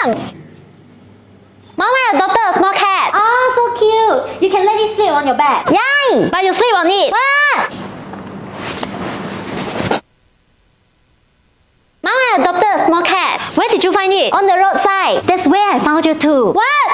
Mama, adopted a small cat. Ah, oh, so cute. You can let it sleep on your bed. Yay! But you sleep on it. What? Mama adopted a small cat. Where did you find it? On the roadside. That's where I found you too. What?